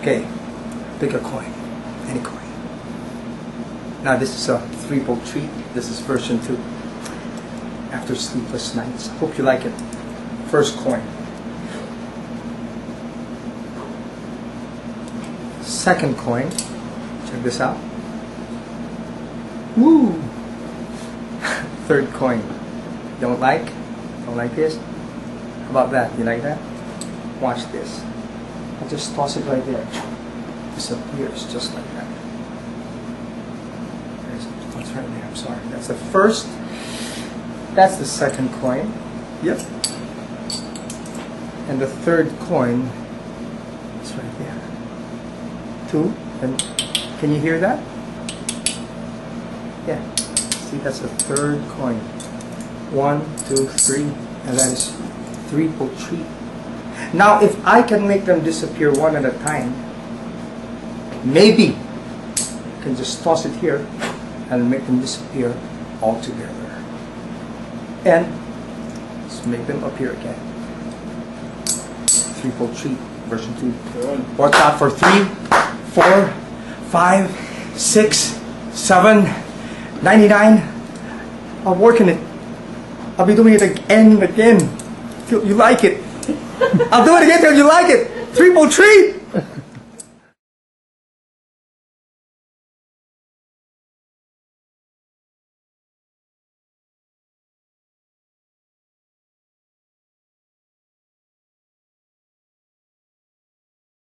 Okay, pick a coin, any coin. Now this is a threeple treat. This is version two. After sleepless nights. Hope you like it. First coin. Second coin. Check this out. Woo! Third coin. Don't like? Don't like this? How about that? You like that? Watch this. I'll just toss it right there. Disappears just like that. There's, that's right there. I'm sorry. That's the first. That's the second coin. Yep. And the third coin is right there. Two. And can you hear that? Yeah. See, that's the third coin. One, two, three, and that is three pull three. Now, if I can make them disappear one at a time, maybe I can just toss it here and make them disappear all together. And let's make them appear again. Three pull three, version two. Watch out for three, four, five, six, seven, 99. I'm working it. I'll be doing it again and again. You like it. I'll do it again till you like it. Threeple treat.